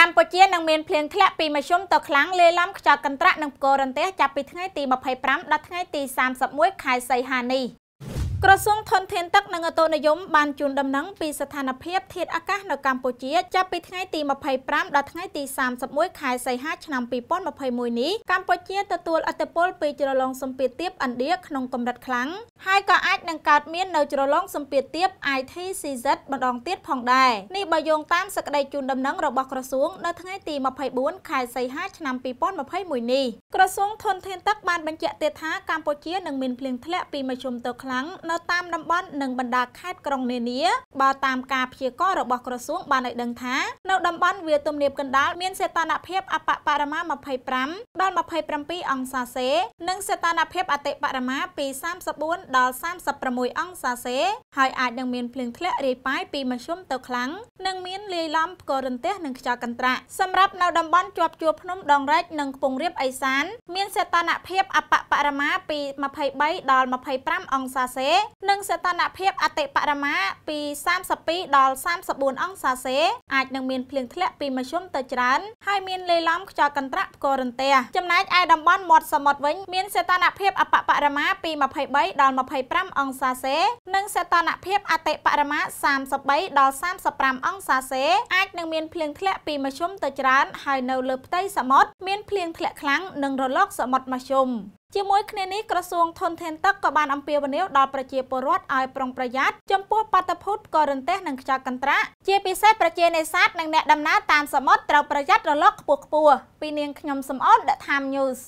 កម្ពុជានឹងមានភ្លៀងធ្លាក់ពីមធ្យមទៅខ្លាំងលាយឡំខ្យល់កន្ត្រាក់និងផ្គររន្ទះចាប់ពីថ្ងៃទី25ដល់ថ្ងៃទី31ខែសីហានេះ ក្រសួងធនធានទឹកនិងអូតូនិយមបានជូនដំណឹងពីស្ថានភាពធាតុអាកាសនៅកម្ពុជាចាប់ពីថ្ងៃទី25ដល់ថ្ងៃទី31ខែសីហាឆ្នាំ2021នេះកម្ពុជាទទួលឥទ្ធិពលពីជ្រលងសម្ពាធទាបឥណ្ឌាក្នុងកម្រិតខ្លាំងហើយក៏អាចនឹងកើតមាននៅជ្រលងសម្ពាធទាប ITCZ ម្ដងទៀតផងដែរនេះបើយោងតាមសេចក្តីជូនដំណឹងរបស់ក្រសួងនៅថ្ងៃទី24ខែសីហាឆ្នាំ2021នេះក្រសួងធនធានទឹកបានបញ្ជាក់ទៀតថាកម្ពុជានឹងមានភ្លៀងធ្លាក់ពីមធ្យមទៅខ្លាំងនៅតាមតំបន់និងបណ្ដាខេត្តក្រុងនានាបើតាមការព្យាករណ៍របស់ក្រសួងបានឲ្យដឹងថានៅតំបន់វាលទំនាបកណ្ដាលមានសីតុណ្ហភាពអបបរមា25ដល់27អង្សាសេ និងសីតុណ្ហភាពអតិបរមាពី34ដល់36អង្សាសេ ហើយអាចនឹងមានភ្លៀងធ្លាក់រាយប៉ាយពីមធ្យមទៅខ្លាំងនិងមានលាយឡំផ្គររន្ទះនិងខ្យល់កន្ត្រាក់សម្រាប់នៅតំបន់ជាប់ជួរភ្នំដងរែកនិងខ្ពង់រាបឦសាន មានសីតុណ្ហភាពអបបរមាពី23ដល់25អង្សាសេនិងសីតុណ្ហភាពអតិបរមាពី32ដល់34អង្សាសេអាចនឹងមានភ្លៀងធ្លាក់ពីមធ្យមទៅច្រើនហើយមានលេឡំខ្យល់កន្ត្រាក់ផ្គររន្ទះចំណែកឯតំបន់មាត់សមុទ្រវិញមានសីតុណ្ហភាពអបបរមាពី23ដល់25អង្សាសេ និងសីតុណ្ហភាពអតិបរមា33ដល់35អង្សាសេអាចនឹងមានភ្លៀងធ្លាក់ពីមធ្យមទៅច្រើនហើយនៅលើផ្ទៃសមុទ្រមានភ្លៀងធ្លាក់ខ្លាំងនិងរលកសមុទ្រមធ្យម ជាមួយគ្នានេះក្រសួងធនធានទឹកក៏បានអំពាវនាវដល់ប្រជាពលរដ្ឋឲ្យប្រុងប្រយ័ត្នចំពោះបាតុភូតផ្គររន្ទះនិងខ្យល់កន្ត្រាក់ជាពិសេសប្រជានេសាទនិងអ្នកដំណើរតាមសមុទ្រត្រូវប្រយ័ត្នរលកខ្ពស់ៗពីនាងខ្ញុំសំអន The Time News